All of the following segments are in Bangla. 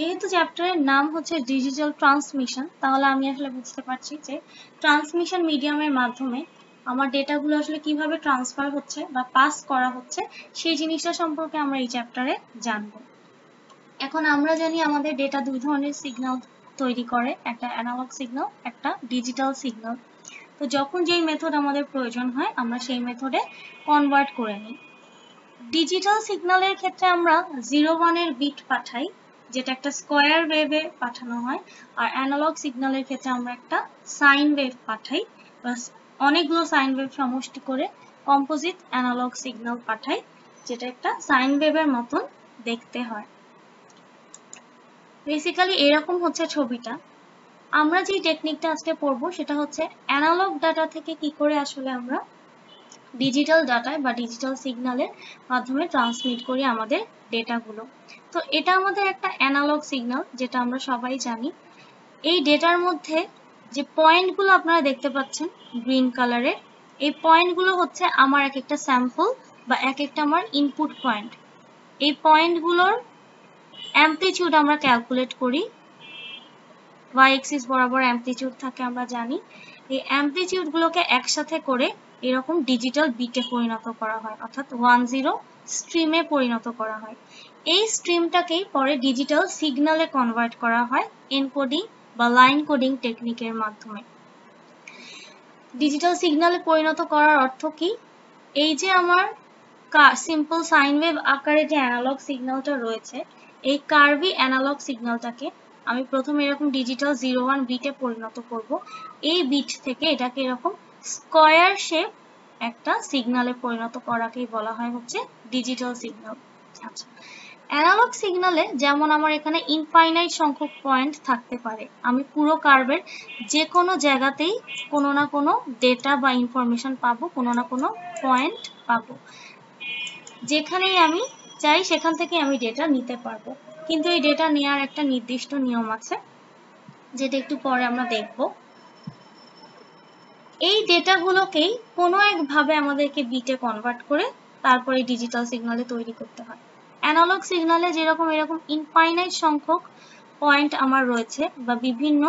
যেহেতু চ্যাপ্টারের নাম হচ্ছে ডিজিটাল ট্রান্সমিশন তাহলে আমি আসলে বুঝতে পারছি যে ট্রান্সমিশন মিডিয়ামের মাধ্যমে আমার ডেটাগুলো আসলে কীভাবে ট্রান্সফার হচ্ছে বা পাস করা হচ্ছে, সেই জিনিসটা সম্পর্কে আমরা এই চ্যাপ্টারে জানব। এখন আমরা জানি আমাদের ডেটা দুই ধরনের সিগন্যাল তৈরি করে, একটা অ্যানালগ সিগন্যাল একটা ডিজিটাল সিগন্যাল তো যখন যেই মেথড আমাদের প্রয়োজন হয়, আমরা সেই মেথডে কনভার্ট করে নিই। ডিজিটাল সিগন্যালের ক্ষেত্রে আমরা জিরো ওয়ানের বিট পাঠাই যেটা একটা স্কোয়ার ওয়েভে পাঠানো হয়, আর অ্যানালগ সিগন্যালের ক্ষেত্রে আমরা একটা সাইন ওয়েভ পাঠাই অনেকগুলো সাইন ওয়েভ সমষ্টি করে কম্পোজিট অ্যানালগ সিগন্যাল পাঠাই, যেটা একটা সাইন ওয়েভের মতন দেখতে হয়। বেসিক্যালি এরকম হচ্ছে ছবিটা। আমরা যে টেকনিকটা আজকে পড়ব সেটা হচ্ছে অ্যানালগ ডাটা থেকে কি করে আসলে আমরা ডিজিটাল ডাটায় বা ডিজিটাল সিগন্যালের মাধ্যমে ট্রান্সমিট করি আমাদের ডেটাগুলো তো এটা আমাদের একটা অ্যানালগ সিগন্যাল যেটা আমরা সবাই জানি। এই ডেটার মধ্যে যে পয়েন্টগুলো আপনারা দেখতে পাচ্ছেন গ্রিন কালারের এই পয়েন্টগুলো হচ্ছে আমার এক একটা স্যাম্পল বা এক একটা আমার ইনপুট পয়েন্ট এই পয়েন্টগুলোর অ্যাম্পলিটিউড আমরা ক্যালকুলেট করি। ওয়াই এক্সিস বরাবর অ্যাম্পলিটিউড থাকে আমরা জানি। এই অ্যাম্পলিটিউডগুলোকে একসাথে করে এরকম ডিজিটাল বিটে পরিণত করা হয়, অর্থাৎ ওয়ান জিরো স্ট্রিমে পরিণত করা হয়। এই স্ট্রিমটাকেই পরে ডিজিটাল সিগন্যালে কনভার্ট করা হয় এনকোডিং বা লাইন কোডিং টেকনিকের মাধ্যমে। ডিজিটাল সিগন্যালে পরিণত করার অর্থ কি? এই যে আমার সিম্পল সাইন ওয়েভ আকারে যে অ্যানালগ সিগন্যালটা রয়েছে, এই কার্ভি অ্যানালগ সিগন্যালটাকে আমি প্রথমে এরকম ডিজিটাল জিরো ওয়ান বিটে পরিণত করব। এই বিট থেকে এটাকে এরকম স্কয়ার শেপ একটা সিগনালে পরিণত করাকেই বলা হয় হচ্ছে ডিজিটাল সিগন্যাল আচ্ছা অ্যানালগ সিগনালে যেমন আমার এখানে ইনফাইনাইট সংখ্যক পয়েন্ট থাকতে পারে, আমি পুরো কার্ভের যে কোনো জায়গাতেই কোনো না কোনো ডেটা বা ইনফরমেশন পাবো, কোনো না কোনো পয়েন্ট পাবো। যেখানেই আমি চাই সেখান থেকে আমি ডেটা নিতে পারব। কিন্তু এই ডেটা নেওয়ার একটা নির্দিষ্ট নিয়ম আছে, যেটা একটু পরে আমরা দেখব। এই ডেটাগুলোকেই কোনো একভাবে আমাদেরকে বিটে কনভার্ট করে তারপরে ডিজিটাল সিগনালে তৈরি করতে হয়। অ্যানালগ সিগনালে যেরকম এরকম ইনফাইনাইট সংখ্যক পয়েন্ট আমার রয়েছে বা বিভিন্ন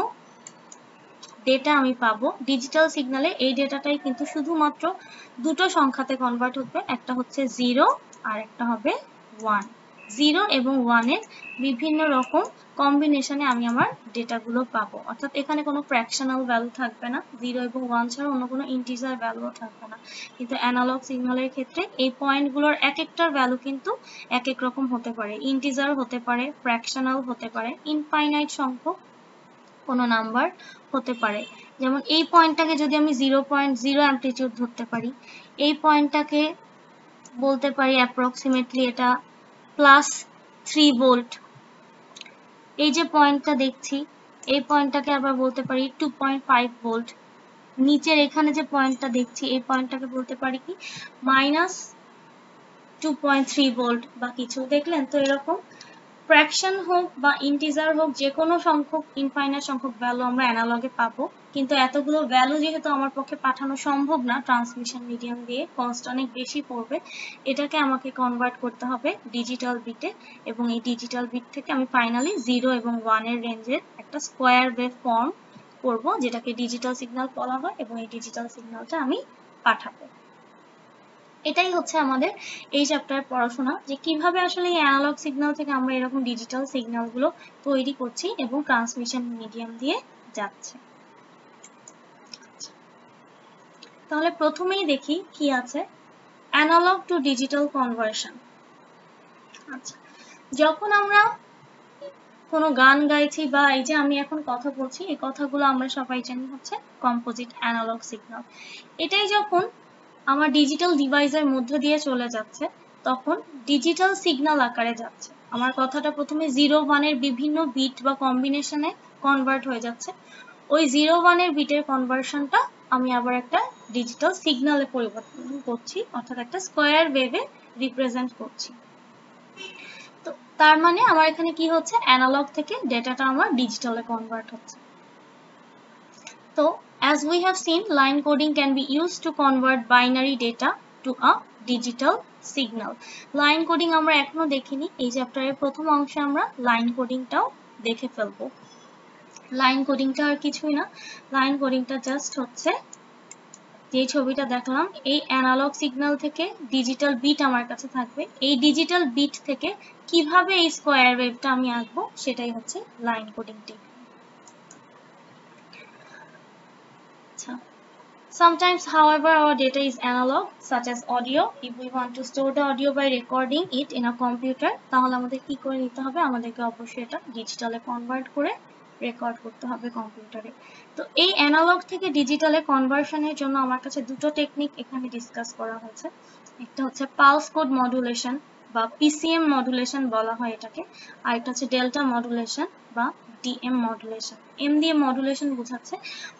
ডেটা আমি পাবো ডিজিটাল সিগনালে এই ডেটাটাই কিন্তু শুধুমাত্র দুটো সংখ্যাতে কনভার্ট হবে একটা হচ্ছে জিরো আর একটা হবে ওয়ান জিরো এবং ওয়ানের বিভিন্ন রকম কম্বিনেশনে আমি আমার ডেটাগুলো পাবো। অর্থাৎ এখানে কোনো ফ্র্যাকশনাল ভ্যালু থাকবে না। জিরো এবং ওয়ান ছাড়া অন্য কোনো ইন্টিজার ভ্যালুও থাকবে না। কিন্তু অ্যানালগ সিগন্যালের ক্ষেত্রে এই পয়েন্টগুলোর এক একটার ভ্যালু কিন্তু এক এক রকম হতে পারে। ইন্টিজার হতে পারে ফ্র্যাকশনাল হতে পারে ইনফাইনাইট সংখ্যক কোনো নাম্বার হতে পারে। যেমন এই পয়েন্টটাকে যদি আমি জিরো পয়েন্ট জিরো অ্যাম্পলিটিউড ধরতে পারি, এই পয়েন্টটাকে বলতে পারি অ্যাপ্রক্সিমেটলি এটা প্লাস থ্রি ভোল্ট এই যে পয়েন্টটা দেখছি, এই পয়েন্টটাকে আবার বলতে পারি টু পয়েন্ট ফাইভ ভোল্ট নিচের এখানে যে পয়েন্টটা দেখছি, এই পয়েন্টটাকে বলতে পারি কি? Minus two point three volt বা কিছু। দেখলেন তো এরকম? ফ্র্যাকশন হোক বা ইন্টিজার হোক যে কোনো সংখ্যক ইনফাইনাইট সংখ্যক ভ্যালু আমরা অ্যানালগে পাবো। কিন্তু এতগুলো ভ্যালু যেহেতু আমার পক্ষে পাঠানো সম্ভব না ট্রান্সমিশন মিডিয়াম দিয়ে কস্ট অনেক বেশি পড়বে, এটাকে আমাকে কনভার্ট করতে হবে ডিজিটাল বিটে এবং এই ডিজিটাল বিট থেকে আমি ফাইনালি জিরো এবং ওয়ানের রেঞ্জের একটা স্কোয়ার ওয়েভ ফর্ম করব, যেটাকে ডিজিটাল সিগন্যাল বলা হয় এবং এই ডিজিটাল সিগন্যালটা আমি পাঠাবো। এটাই হচ্ছে আমাদের এই চ্যাপ্টার পড়াশোনা, যে কীভাবে আসলে এই অ্যানালগ সিগন্যাল থেকে আমরা এরকম ডিজিটাল সিগন্যালগুলো তৈরি করছি এবং ট্রান্সমিশন মিডিয়াম দিয়ে যাচ্ছে। তাহলে প্রথমেই দেখি কি আছে। অ্যানালগ টু ডিজিটাল কনভার্সন আচ্ছা যখন আমরা কোনো গান গাইছি বা এই যে আমি এখন কথা বলছি, এই কথাগুলো আমরা সবাই জানি হচ্ছে কম্পোজিট অ্যানালগ সিগন্যাল এটাই যখন আমার ডিজিটাল ডিভাইসের মধ্য দিয়ে চলে যাচ্ছে, তখন ডিজিটাল সিগন্যাল আকারে যাচ্ছে। আমার কথাটা প্রথমে জিরো ওয়ানের বিভিন্ন বিট বা কম্বিনেশনে কনভার্ট হয়ে যাচ্ছে। ওই জিরো ওয়ানের বিটের কনভার্সনটা আমি আবার একটা ডিজিটাল সিগন্যালে পরিবর্তন করছি, অর্থাৎ একটা স্কোয়ার ওয়েভে রিপ্রেজেন্ট করছি। তো তার মানে আমার এখানে কি হচ্ছে? অ্যানালগ থেকে ডেটাটা আমার ডিজিটালে কনভার্ট হচ্ছে। তো as we have seen, line coding can be used to convert binary data to a digital signal line coding আমরা এখনও দেখিনি। এই চ্যাপ্টারের প্রথম অংশে আমরা লাইন কোডিংটাও দেখে ফেলব। লাইন কোডিংটা আর কিছুই না। লাইন কোডিংটা জাস্ট হচ্ছে যে ছবিটা দেখলাম, এই অ্যানালগ সিগন্যাল থেকে ডিজিটাল বিট আমার কাছে থাকবে। এই ডিজিটাল বিট থেকে কীভাবে এই স্কোয়ার ওয়েভটা আমি আঁকবো, সেটাই হচ্ছে লাইন কোডিং টেকনিক আচ্ছা। Sometimes, however, our data is analog, such as audio. If we want to store the audio by recording it in a computer, তাহলে আমাদের কি করে নিতে হবে? আমাদেরকে অবশ্যই এটা ডিজিটালে কনভার্ট করে রেকর্ড করতে হবে কম্পিউটারে তো এই অ্যানালগ থেকে ডিজিটালে কনভার্সনের জন্য আমার কাছে দুটো টেকনিক এখানে ডিসকাস করা হয়েছে। একটা হচ্ছে পালস কোড মডুলেশন বা পিসিএম মডুলেশন বলা হয় এটাকে আর একটা হচ্ছে ডেল্টা মডুলেশন বা ডিএম মডুলেশন এম দিয়ে মডুলেশন বোঝাচ্ছে।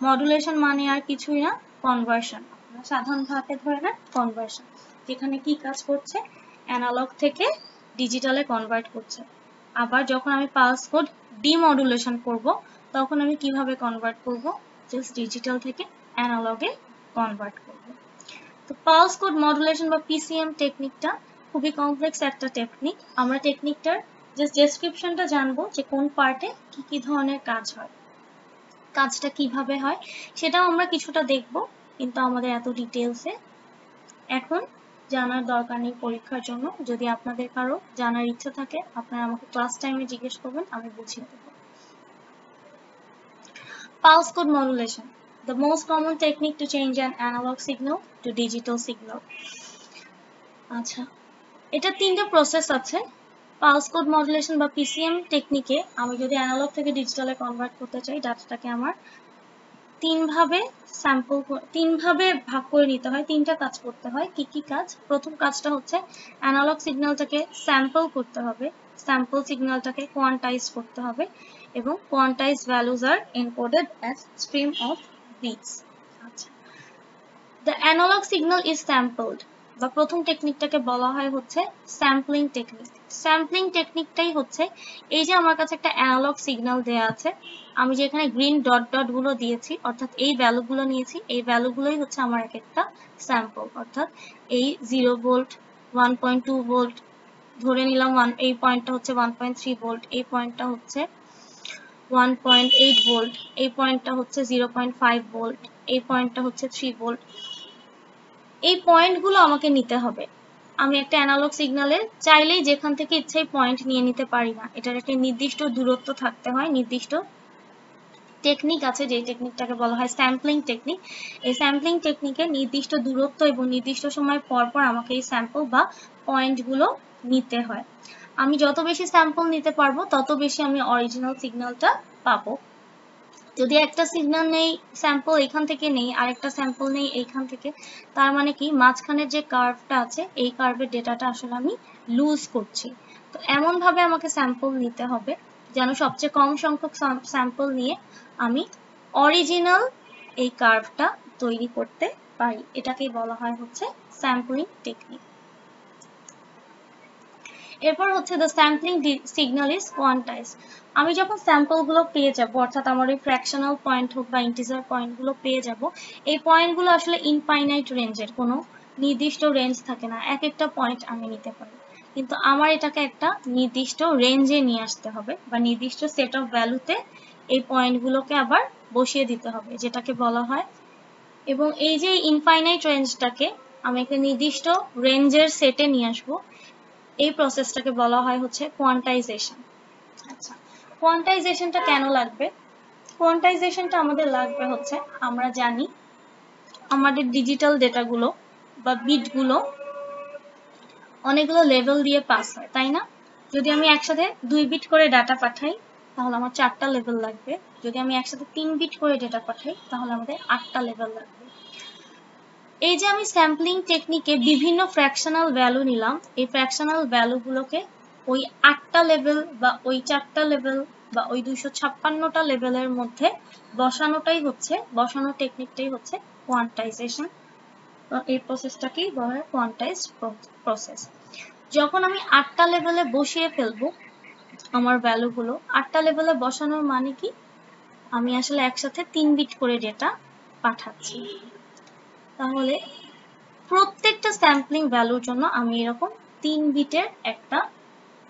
মডুলেশন মানে আর কিছুই না কনভার্সন সাধারণ ভাবে ধরে নেন কনভার্সন যেখানে কি কাজ করছে? অ্যানালগ থেকে ডিজিটালে কনভার্ট করছে। আবার যখন আমি পালস কোড ডিমডুলেশন করব, তখন আমি কীভাবে কনভার্ট করব? জাস্ট ডিজিটাল থেকে অ্যানালগে কনভার্ট করব। তো পালস কোড মডুলেশন বা পিসিএম টেকনিকটা খুবই কমপ্লেক্স একটা টেকনিক আমরা টেকনিকটার জাস্ট ডেসক্রিপশনটা জানব যে কোন পার্টে কি কি ধরনের কাজ হয় কাজটা কীভাবে হয় সেটাও আমরা কিছুটা দেখব কিন্তু আমাদের এত ডিটেলসে এখন জানার দরকার নেই পরীক্ষার জন্য। যদি আপনাদের কারও জানার ইচ্ছা থাকে আপনারা আমাকে ক্লাস টাইমে জিজ্ঞেস করবেন আমি বুঝিয়ে দেব। Pulse code modulation, the most common technique to change an analog signal to digital signal. আচ্ছা এটা তিনটা প্রসেস আছে। পালস কোড মডুলেশন বা পিসিএম টেকনিকে আমি যদি অ্যানালগ থেকে ডিজিটালে কনভার্ট করতে চাই ডাটাটাকে আমার তিন ভাবে স্যাম্পল তিন ভাবে ভাগ করে নিতে হয়, তিনটা কাজ করতে হয়। কি কি কাজ? প্রথম কাজটা হচ্ছে অ্যানালগ সিগন্যালটাকে স্যাম্পল করতে হবে। স্যাম্পল সিগন্যালটাকে কোয়ান্টাইজ করতে হবে এবং quantise values R encoded as stream of bits আচ্ছা। The analogue signal is sampled বা প্রথম টেকনিকটাকে বলা হয় হচ্ছে স্যাম্পলিং টেকনিক স্যাম্পলিং টেকনিকটাই হচ্ছে এই যে আমার কাছে একটা অ্যানালগ সিগন্যাল দেয়া আছে, আমি যে এখানে গ্রিন ডট ডটগুলো দিয়েছি, অর্থাৎ এই ভ্যালুগুলো নিয়েছি, এই ভ্যালুগুলোই হচ্ছে আমার এক একটা স্যাম্পল অর্থাৎ এই zero volt one point two volt ধরে নিলাম ওয়ান এই পয়েন্টটা হচ্ছে ওয়ান পয়েন্ট থ্রি ভোল্ট এই পয়েন্টটা হচ্ছে ওয়ান পয়েন্ট এইট ভোল্ট এই পয়েন্টটা হচ্ছে জিরো পয়েন্ট ফাইভ ভোল্ট এই পয়েন্টটা হচ্ছে থ্রি ভোল্ট এই পয়েন্টগুলো আমাকে নিতে হবে। আমি একটা অ্যানালগ সিগন্যালে চাইলেই যেখান থেকে ইচ্ছাই পয়েন্ট নিয়ে নিতে পারি না। এটার একটা নির্দিষ্ট দূরত্ব থাকতে হয়, নির্দিষ্ট টেকনিক আছে যে টেকনিকটাকে বলা হয় স্যাম্পলিং টেকনিক এই স্যাম্পলিং টেকনিকে নির্দিষ্ট দূরত্ব এবং নির্দিষ্ট সময় পর পর আমাকে এই স্যাম্পল বা পয়েন্টগুলো নিতে হয়। আমি যত বেশি স্যাম্পল নিতে পারব, তত বেশি আমি অরিজিনাল সিগন্যালটা পাবো। যদি একটা সিগন্যাল নেই স্যাম্পল এখান থেকে নেই, আরেকটা স্যাম্পল নেই এইখান থেকে, তার মানে কি? মাঝখানের যে কার্ভটা আছে, এই কার্ভের ডেটাটা আসলে আমি লুজ করছি। তো এমন ভাবে আমাকে স্যাম্পল নিতে হবে, যেন সবচেয়ে কম সংখ্যক স্যাম্পল নিয়ে আমি অরিজিনাল এই কার্ভটা তৈরি করতে পারি। এটাকেই বলা হয় হচ্ছে স্যাম্পলিং টেকনিক এরপর হচ্ছে the sampling signal is quantise আমি যখন স্যাম্পলগুলো পেয়ে যাব, অর্থাৎ আমার ওই ফ্র্যাকশনাল পয়েন্ট হোক বা ইন্টিজার পয়েন্টগুলো পেয়ে যাব, এই পয়েন্টগুলো আসলে ইনফাইনাইট রেঞ্জের কোনো নির্দিষ্ট রেঞ্জ থাকে না, এক একটা পয়েন্ট আমি নিতে পারি। কিন্তু আমার এটাকে একটা নির্দিষ্ট রেঞ্জে নিয়ে আসতে হবে, বা নির্দিষ্ট সেট অফ ভ্যালুতে এই পয়েন্টগুলোকে আবার বসিয়ে দিতে হবে, যেটাকে বলা হয়। এবং এই যে ইনফাইনাইট রেঞ্জটাকে আমি একটা নির্দিষ্ট রেঞ্জের সেটে নিয়ে আসব এই প্রসেসটাকে বলা হয় হচ্ছে কোয়ান্টাইজেশন আচ্ছা কোয়ান্টাইজেশনটা কেন লাগবে? কোয়ান্টাইজেশনটা আমাদের লাগবে হচ্ছে, আমরা জানি আমাদের ডিজিটাল ডেটাগুলো বা বিটগুলো অনেকগুলো লেভেল দিয়ে পাস হয়, তাই না? যদি আমি একসাথে দুই বিট করে ডাটা পাঠাই, তাহলে আমার চারটা লেভেল লাগবে। যদি আমি একসাথে তিন বিট করে ডেটা পাঠাই, তাহলে আমাদের আটটা লেভেল লাগবে। এই যে আমি স্যাম্পলিং টেকনিকে বিভিন্ন ফ্র্যাকশনাল ভ্যালু নিলাম, এই ফ্র্যাকশনাল ভ্যালুগুলোকে ওই আটটা লেভেল বা ওই চারটা লেভেল বা ওই দুইশো ছাপ্পান্নটা লেভেলের মধ্যে বসানোটাই হচ্ছে, বসানো টেকনিকটাই হচ্ছে কোয়ান্টাইজেশন এই প্রসেসটাকেই বলা হয় কোয়ান্টাইজ প্রসেস যখন আমি আটটা লেভেলে বসিয়ে ফেলব আমার ভ্যালুগুলো আটটা লেভেলে বসানোর মানে কি? আমি আসলে একসাথে তিন বিট করে ডেটা পাঠাচ্ছি। তাহলে প্রত্যেকটা স্যাম্পলিং ভ্যালুর জন্য আমি এরকম তিন বিটের একটা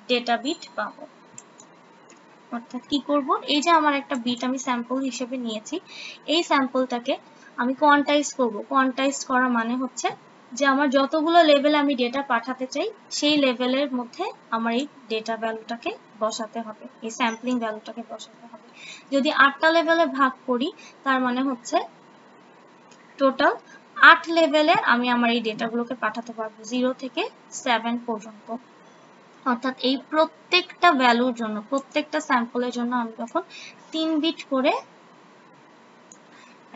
ডেটা বিট পাবো। অর্থাৎ কি করব? এই যে আমার একটা বিট আমি স্যাম্পল হিসেবে নিয়েছি, এই স্যাম্পলটাকে আমি কোয়ান্টাইজ করব। কোয়ান্টাইজ করা মানে হচ্ছে যে আমার যতগুলো লেভেলে আমি ডেটা পাঠাতে চাই, সেই লেভেলের মধ্যে আমার এই ডেটা ভ্যালুটাকে বসাতে হবে, এই স্যাম্পলিং ভ্যালুটাকে বসাতে হবে। যদি আটটা লেভেলে ভাগ করি, তার মানে হচ্ছে টোটাল আট লেভেলে আমি আমার এই ডেটাগুলোকে পাঠাতে পারব জিরো থেকে সেভেন পর্যন্ত। অর্থাৎ এই প্রত্যেকটা ভ্যালুর জন্য, প্রত্যেকটা স্যাম্পলের জন্য আমি তখন তিন বিট করে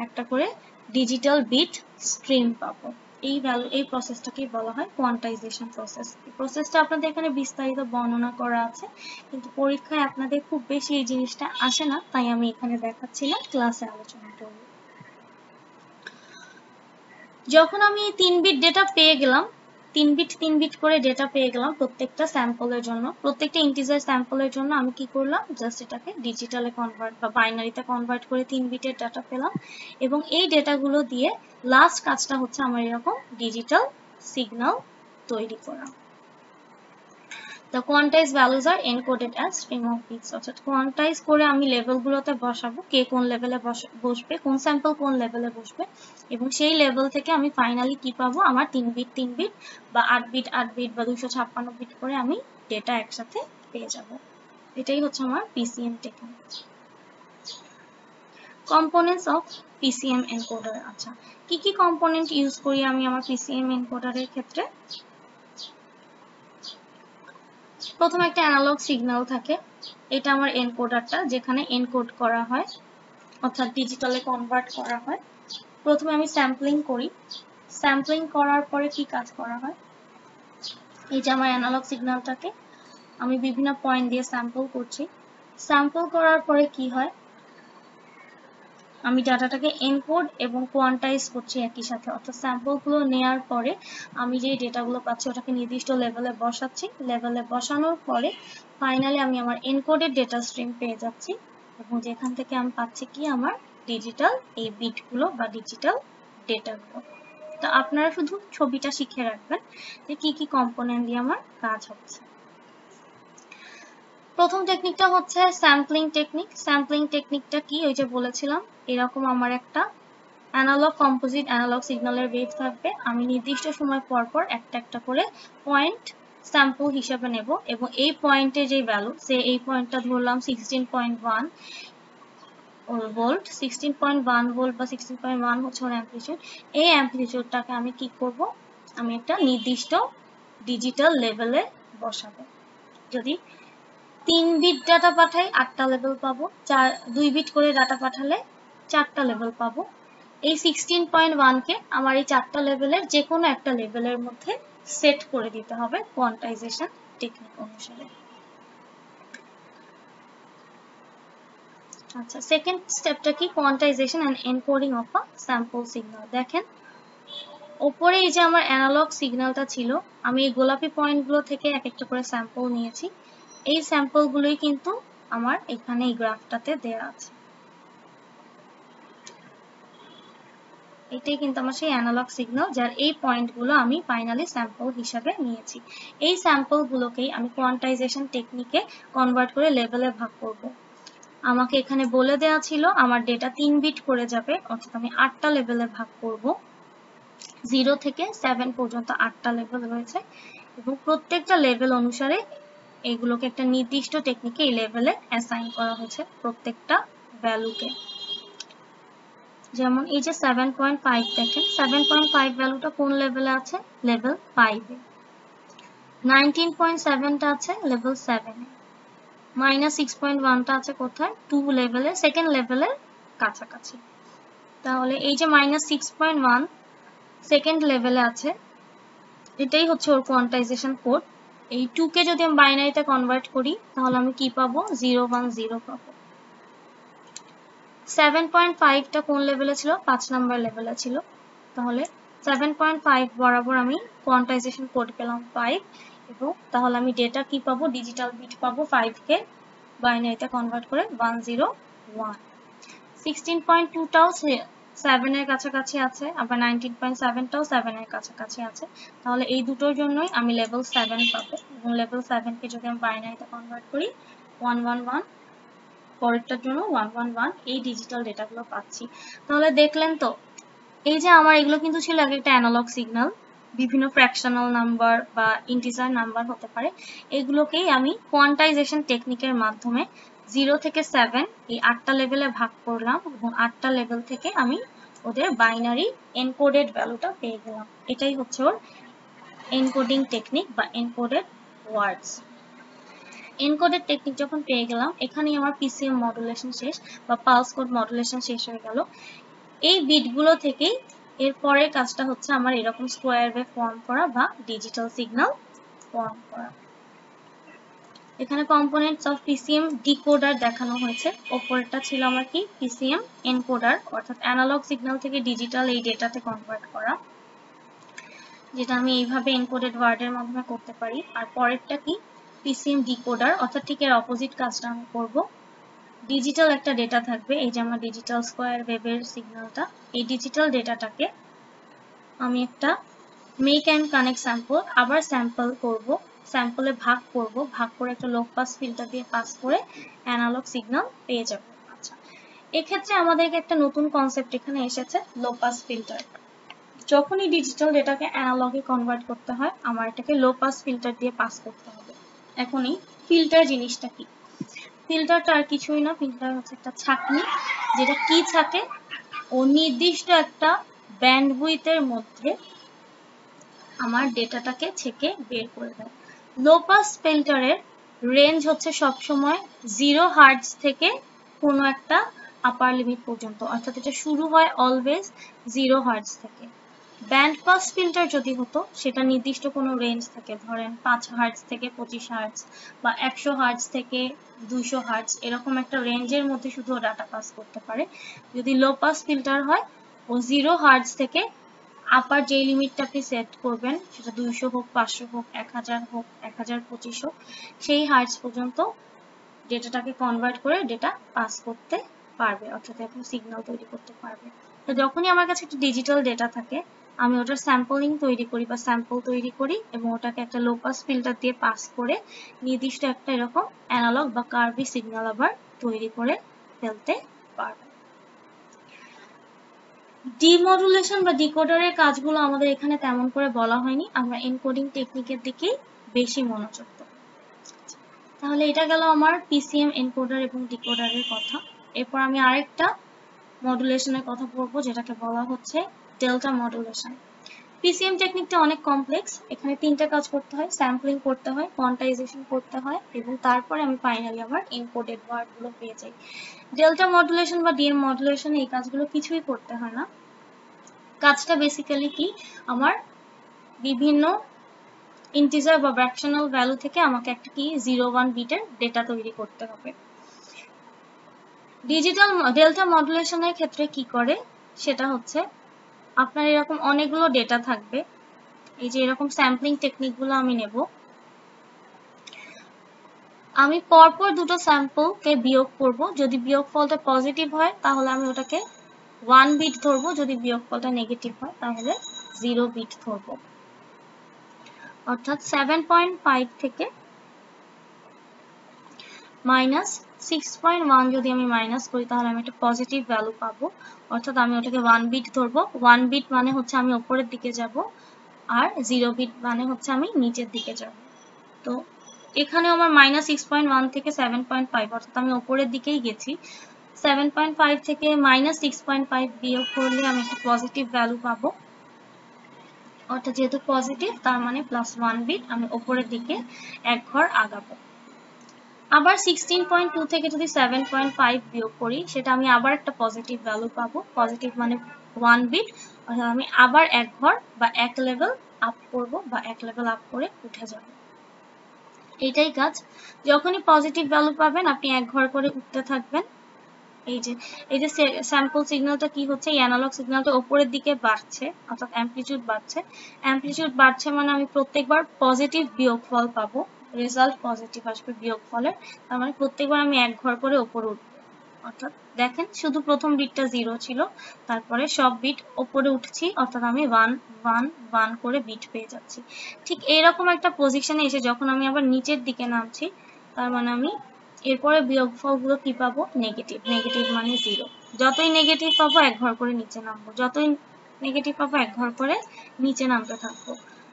একটা করে ডিজিটাল বিট স্ট্রিম পাবো। এই ভ্যালু এই প্রসেসটাকেই বলা হয় কোয়ান্টাইজেশন প্রসেস এই প্রসেসটা আপনাদের এখানে বিস্তারিত বর্ণনা করা আছে, কিন্তু পরীক্ষায় আপনাদের খুব বেশি এই জিনিসটা আসে না, তাই আমি এখানে দেখাচ্ছি না ক্লাসে আলোচনা করব। যখন আমি তিন বিট ডেটা পেয়ে গেলাম, তিন বিট তিন বিট করে ডেটা পেয়ে গেলাম প্রত্যেকটা স্যাম্পলের জন্য, প্রত্যেকটা ইন্টিজার স্যাম্পলের জন্য আমি কি করলাম? জাস্ট এটাকে ডিজিটালে কনভার্ট বা বাইনারিতে কনভার্ট করে তিন বিটের ডাটা পেলাম এবং এই ডেটাগুলো দিয়ে লাস্ট কাজটা হচ্ছে আমার এরকম ডিজিটাল সিগন্যাল তৈরি করা। The quantized values are encoded as string of bits. অর্থাৎ কোয়ান্টাইজ করে আমি লেভেলগুলোতে বসাবো, কে কোন লেভেলে বসবে, কোন স্যাম্পল কোন লেভেলে বসবে, এবং সেই লেভেল থেকে আমি ফাইনালি কি পাবো? আমার তিন বিট তিন বিট বা আট বিট আট বিট বা দুশো ছাপ্পান্ন বিট করে আমি ডেটা একসাথে পেয়ে যাব। এটাই হচ্ছে আমার PCM technique components of PCM encoder আচ্ছা কি কি কম্পোনেন্ট ইউজ করি আমি আমার পিসিএম এনকোডারের ক্ষেত্রে? প্রথমে একটা অ্যানালগ সিগন্যাল থাকে। এটা আমার এনকোডারটা যেখানে এনকোড করা হয়, অর্থাৎ ডিজিটালে কনভার্ট করা হয়। প্রথমে আমি স্যাম্পলিং করি। স্যাম্পলিং করার পরে কি কাজ করা হয়? এই যে আমার অ্যানালগ সিগন্যালটাকে আমি বিভিন্ন পয়েন্ট দিয়ে স্যাম্পল করছি। স্যাম্পল করার পরে কি হয়? আমি ডাটাটাকে এনকোড এবং কোয়ান্টাইজ করছি একই সাথে। অর্থাৎ স্যাম্পলগুলো নেয়ার পরে আমি যে ডেটাগুলো পাচ্ছি, ওটাকে নির্দিষ্ট লেভেলে বসাচ্ছি। লেভেলে বসানোর পরে ফাইনালি আমি আমার এনকোডেড ডেটা স্ট্রিম পেয়ে যাচ্ছি এবং যেখান থেকে আমি পাচ্ছি কি? আমার ডিজিটাল এই বিটগুলো বা ডিজিটাল ডেটাগুলো তো আপনারা শুধু ছবিটা শিখে রাখবেন যে কি কি কম্পোনেন্ট দিয়ে আমার কাজ হচ্ছে। প্রথম টেকনিকটা হচ্ছে স্যাম্পলিং টেকনিক স্যাম্পলিং টেকনিকটা কি? ওই যে বলেছিলাম, এরকম আমার একটা অ্যানালগ কম্পোজিট অ্যানালগ সিগন্যালের ওয়েভ থাকবে। আমি নির্দিষ্ট সময় পর পর একটা একটা করে পয়েন্ট স্যাম্পল হিসেবে নেব এবং এই পয়েন্টের যে ভ্যালু সে এই পয়েন্টটা ধরলাম sixteen point one volt sixteen point one volt বা সিক্সটিন পয়েন্ট ওয়ান হচ্ছে ওর অ্যাম্পলিটিউড এই অ্যাম্পলিটিউডটাকে আমি কি করব? আমি একটা নির্দিষ্ট ডিজিটাল লেভেলে বসাবো। যদি তিন বিট ডাটা পাঠাই আটটা লেভেল পাবো। চার, দুই বিট করে ডাটা পাঠালে চারটা লেভেল পাবো। এই সিক্সটিন পয়েন্ট ওয়ানকে আমার এই চারটা লেভেলের যে কোনো একটা লেভেলের মধ্যে সেট করে দিতে হবে কোয়ান্টাইজেশন টেকনিক অনুসারে। আচ্ছা সেকেন্ড স্টেপটা কি? Quantisation and encoding of a sample signal দেখেন, ওপরে এই যে আমার অ্যানালগ সিগন্যালটা ছিল, আমি এই গোলাপি পয়েন্টগুলো থেকে এক একটা করে স্যাম্পল নিয়েছি। এই স্যাম্পলগুলোই কিন্তু আমার এখানে এই গ্রাফটাতে দেয়া আছে। এটাই কিন্তু আমার সেই অ্যানালগ সিগন্যাল যার এই পয়েন্টগুলো আমি ফাইনালি স্যাম্পল হিসাবে নিয়েছি। এই স্যাম্পলগুলোকেই আমি কোয়ান্টাইজেশন টেকনিকে কনভার্ট করে লেভেলে ভাগ করব। আমাকে এখানে বলে দেওয়া ছিল, আমার ডেটা তিন বিট করে যাবে, অর্থাৎ আমি আটটা লেভেলে ভাগ করব। জিরো থেকে সেভেন পর্যন্ত আটটা লেভেল রয়েছে এবং প্রত্যেকটা লেভেল অনুসারে এগুলোকে একটা নির্দিষ্ট টেকনিকে এই লেভেলে অ্যাসাইন করা হয়েছে প্রত্যেকটা ভ্যালুকে যেমন এই যে সেভেন পয়েন্ট ফাইভ দেখেন সেভেন পয়েন্ট ফাইভ ভ্যালুটা কোন লেভেলে আছে? লেভেল ফাইভে নাইনটিন পয়েন্ট সেভেনটা আছে লেভেল সেভেনে মাইনাস সিক্স পয়েন্ট ওয়ানটা আছে কোথায়? টু লেভেলে সেকেন্ড লেভেলের কাছাকাছি। তাহলে এই যে minus six point one second লেভেলে আছে, এটাই হচ্ছে ওর কোয়ান্টাইজেশন কোড এই টু কে যদি আমি বাইনারিতে কনভার্ট করি, তাহলে আমি কি পাবো? জিরো ওয়ান জিরো পাবো। সেভেন পয়েন্ট ফাইভটা কোন লেভেলে ছিল? পাঁচ নাম্বার লেভেলে ছিল। তাহলে সেভেন পয়েন্ট ফাইভ বরাবর আমি কোয়ান্টাইজেশন কোড পেলাম ফাইভ এবং তাহলে আমি ডেটা কি পাবো? ডিজিটাল বিট পাবো ফাইভকে বাইনারিতে কনভার্ট করে one zero one sixteen point টুটাও seven এর কাছাকাছি আছে, আবার নাইনটিন পয়েন্ট সেভেনটাও সেভেন এর কাছাকাছি আছে। তাহলে এই দুটোর জন্যই আমি লেভেল সেভেন পাবো এবং লেভেল সেভেনকে যদি আমি বাইনারিতে কনভার্ট করি ওয়ান ওয়ান ওয়ান পরেরটার জন্য ওয়ান ওয়ান ওয়ান এই ডিজিটাল ডেটাগুলো পাচ্ছি। তাহলে দেখলেন তো, এই যে আমার এগুলো কিন্তু ছিল আগে একটা অ্যানালগ সিগন্যাল বিভিন্ন ফ্র্যাকশনাল নাম্বার বা ইন্টিজার নাম্বার হতে পারে, এগুলোকেই আমি কোয়ান্টাইজেশন টেকনিকের মাধ্যমে জিরো থেকে সেভেন এই আটটা লেভেলে ভাগ করলাম এবং আটটা লেভেল থেকে আমি ওদের বাইনারি এনকোডেড ভ্যালুটা পেয়ে গেলাম। এটাই হচ্ছে ওর এনকোডিং টেকনিক বা এনকোডেড ওয়ার্ডস এনকোডেড টেকনিক যখন পেয়ে গেলাম, এখানেই আমার পিসিএম মডুলেশন শেষ বা পালস কোড মডুলেশন শেষ হয়ে গেল। এই বিটগুলো থেকেই এর পরের কাজটা হচ্ছে আমার এরকম স্কোয়ার ওয়েভ ফর্ম করা বা ডিজিটাল সিগন্যাল ফর্ম করা। এখানে কম্পোনেন্টস অফ পিসিএম ডিকোডার দেখানো হয়েছে। ওপরটা ছিল আমার কি? পিসিএম এনকোডার অর্থাৎ অ্যানালগ সিগন্যাল থেকে ডিজিটাল এই ডেটাতে কনভার্ট করা। যেটা আমি এইভাবে এনকোডেড ওয়ার্ডের মাধ্যমে করতে পারি। আর পরেরটা কি? পিসিএম ডিকোডার অর্থাৎ ঠিক এর অপোজিট কাজটা আমি করব। ডিজিটাল একটা ডেটা থাকবে, এই যে আমার ডিজিটাল স্কোয়ার ওয়েভের সিগন্যালটা এই ডিজিটাল ডেটাটাকে আমি একটা মেক অ্যান্ড কানেক্ট স্যাম্পল আবার স্যাম্পল করব স্যাম্পলে ভাগ করব, ভাগ করে একটা লো পাস ফিল্টার দিয়ে পাস করে অ্যানালগ সিগন্যাল পেয়ে যাব। আচ্ছা এক্ষেত্রে আমাদেরকে একটা নতুন কনসেপ্ট এখানে এসেছে লো পাস ফিল্টার যখনই ডিজিটাল ডেটাকে অ্যানালগে কনভার্ট করতে হয়, আমার এটাকে লো পাস ফিল্টার দিয়ে পাস করতে হবে। এখনই ফিল্টার জিনিসটা কি? ফিল্টারটা আর কিছুই না ফিল্টার হচ্ছে একটা ছাঁকনি, যেটা কি ছাকে? ও নির্দিষ্ট একটা ব্যান্ডউইথের মধ্যে আমার ডেটাটাকে ছেকে বের করে দেয় লো পাস ফিল্টারের রেঞ্জ হচ্ছে সবসময় জিরো হার্টস থেকে কোনো একটা আপার লিমিট পর্যন্ত, অর্থাৎ এটা শুরু হয় অলওয়েজ জিরো হার্টস থেকে। ব্যান্ড পাস ফিল্টার যদি হতো, সেটা নির্দিষ্ট কোনো রেঞ্জ থেকে। ধরেন পাঁচ হার্টস থেকে পঁচিশ হার্টস বা একশো হার্টস থেকে দুইশো হার্টস এরকম একটা রেঞ্জের মধ্যে শুধু ডাটা পাস করতে পারে। যদি লো পাস ফিল্টার হয়, ও জিরো হার্টস থেকে আপার যে লিমিটটা আপনি সেট করবেন, সেটা দুইশো হোক, পাঁচশো হোক, এক হাজার হোক, এক হাজার পঁচিশ হোক, সেই হার্টস পর্যন্ত ডেটাটাকে কনভার্ট করে ডেটা পাস করতে পারবে, অর্থাৎ আপনি সিগন্যাল তৈরি করতে পারবে। তো যখনই আমার কাছে একটা ডিজিটাল ডেটা থাকে আমি ওটার স্যাম্পলিং তৈরি করি বা স্যাম্পল তৈরি করি এবং ওটাকে একটা লো পাস ফিল্টার দিয়ে পাস করে নির্দিষ্ট একটা এরকম অ্যানালগ বা কার্ভি সিগন্যাল আবার তৈরি করে ফেলতে পারবে। ডিমডুলেশন বা ডিকোডারের কাজগুলো আমাদের এখানে তেমন করে বলা হয়নি। আমরা এনকোডিং টেকনিকের দিকেই বেশি মনোযোগ দেব। তাহলে এটা গেল আমার পিসিএম এনকোডার এবং ডিকোডারের কথা। এরপর আমি আরেকটা মডুলেশনের কথা বলব, যেটাকে বলা হচ্ছে ডেল্টা মডুলেশন পিসিএম টেকনিকটা অনেক কমপ্লেক্স এখানে তিনটা কাজ করতে হয়। স্যাম্পলিং করতে হয় কোয়ান্টাইজেশন করতে হয় এবং তারপরে আমি ফাইনালি আমার এনকোডেড ওয়ার্ডগুলো পেয়ে যাই। ডেল্টা মডুলেশন বা ডিএম মডুলেশন এই কাজগুলো কিছুই করতে হয় না। কাজটা বেসিক্যালি কি? আমার বিভিন্ন ইন্টিজার বা ফ্র্যাকশনাল ভ্যালু থেকে আমাকে একটা কি? জিরো ওয়ান বিটের ডেটা তৈরি করতে হবে। ডিজিটাল ডেল্টা মডুলেশনের ক্ষেত্রে কি করে? সেটা হচ্ছে আপনার এরকম অনেকগুলো ডেটা থাকবে। এই যে এরকম স্যাম্পলিং টেকনিকগুলো আমি নেব। আমি পরপর দুটো স্যাম্পলকে বিয়োগ করব। যদি বিয়োগ ফলটা পজিটিভ হয়, তাহলে আমি ওটাকে ওয়ান বিট ধরবো। যদি বিয়োগ ফলটা নেগেটিভ হয়, তাহলে জিরো বিট ধরবো। অর্থাৎ সেভেন পয়েন্ট ফাইভ থেকে মাইনাস সিক্স পয়েন্ট ওয়ান যদি আমি মাইনাস করি, তাহলে আমি একটা পজিটিভ ভ্যালু পাবো। অর্থাৎ আমি ওটাকে ওয়ান বিট ধরবো। ওয়ান বিট মানে হচ্ছে আমি ওপরের দিকে যাব, আর জিরো বিট মানে হচ্ছে আমি নিচের দিকে যাব। তো এখানে আমার মাইনাস সিক্স পয়েন্ট ওয়ান থেকে সেভেন পয়েন্ট ফাইভ অর্থাৎ আমি ওপরের দিকেই গেছি। সেভেন পয়েন্ট ফাইভ থেকে মাইনাস সিক্স পয়েন্ট ফাইভ বিয়োগ করলে আমি একটা পজিটিভ ভ্যালু পাবো। অর্থাৎ যেহেতু পজিটিভ তার মানে প্লাস ওয়ান বিট আমি ওপরের দিকে এক ঘর আগাবো। আবার সিক্সটিন পয়েন্ট টু থেকে যদি সেভেন পয়েন্ট ফাইভ বিয়োগ করি, সেটা আমি আবার একটা পজিটিভ ভ্যালু পাবো। পজিটিভ মানে ওয়ান বিট অর্থাৎ আমি আবার এক ঘর বা এক লেভেল আপ করব বা এক লেভেল আপ করে উঠে যাব। এটাই কাজ। যখনই পজিটিভ ভ্যালু পাবেন, আপনি এক ঘর করে উঠতে থাকবেন। এই যে এই যে স্যাম্পল সিগন্যালটা কি হচ্ছে? এই অ্যানালগ সিগন্যালটা উপরের দিকে বাড়ছে, অর্থাৎ অ্যাম্পলিটিউড বাড়ছে। অ্যাম্পলিটিউড বাড়ছে মানে আমি প্রত্যেকবার পজিটিভ বিয়োগফল পাবো। রেজাল্ট পজিটিভ আসবে বিয়োগ ফলের তার মানে প্রত্যেকবার আমি এক ঘর করে ওপরে উঠবো। অর্থাৎ দেখেন, শুধু প্রথম বিটটা জিরো ছিল, তারপরে সব বিট ওপরে উঠছি, অর্থাৎ আমি ওয়ান ওয়ান ওয়ান করে বিট পেয়ে যাচ্ছি। ঠিক এইরকম একটা পজিশনে এসে যখন আমি আবার নিচের দিকে নামছি, তার মানে আমি এরপরে বিয়োগ বিয়োগফলগুলো কি পাবো? নেগেটিভ নেগেটিভ মানে জিরো যতই নেগেটিভ পাবো, এক ঘর করে নিচে নামবো। যতই নেগেটিভ পাবো, এক ঘর করে নিচে নামতে থাকব।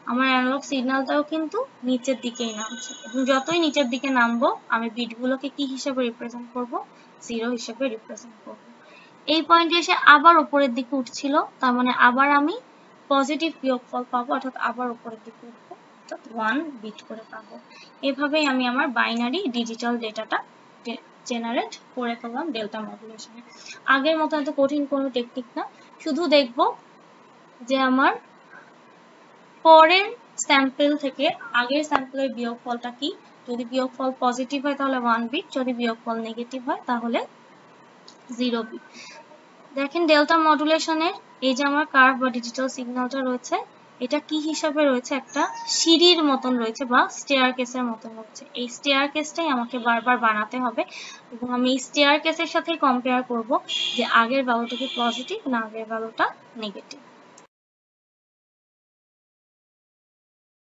আমার অ্যানালগ সিগন্যালটাও কিন্তু নিচের দিকেই নামছে। এবং যতই নিচের দিকে নামবো, আমি বিটগুলোকে কি হিসেবে রিপ্রেজেন্ট করব? জিরো হিসেবে রিপ্রেজেন্ট করব। এই পয়েন্টে এসে আবার উপরের দিকে উঠছিল, তার মানে আবার আমি পজিটিভ বিয়োগফল পাবো, অর্থাৎ আবার উপরের দিকে উঠবো, অর্থাৎ ওয়ান বিট করে পাবো। এভাবেই আমি আমার বাইনারি ডিজিটাল ডেটাটা জেনারেট করে ফেললাম ডেল্টা মডুলেশনে আগের মতো এত কঠিন কোনো টেকনিক না। শুধু দেখব যে আমার পরের স্যাম্পল থেকে আগের স্যাম্পলের বিয়োগফলটা কি? যদি বিয়োগফল পজিটিভ হয় তাহলে ওয়ান বিট যদি বিয়োগফল নেগেটিভ হয় তাহলে জিরো বিট দেখেন ডেল্টা মডুলেশনের এই যে আমার কার্ভ বা ডিজিটাল সিগন্যালটা রয়েছে, এটা কি হিসাবে রয়েছে? একটা সিঁড়ির মতন রয়েছে বা স্টেয়ার কেসের মতন রয়েছে। এই স্টেয়ার কেসটাই আমাকে বারবার বানাতে হবে এবং আমি এই স্টেয়ার কেসের সাথে কম্পেয়ার করব যে আগের ভ্যালুটা কি পজিটিভ না আগের ভ্যালুটা নেগেটিভ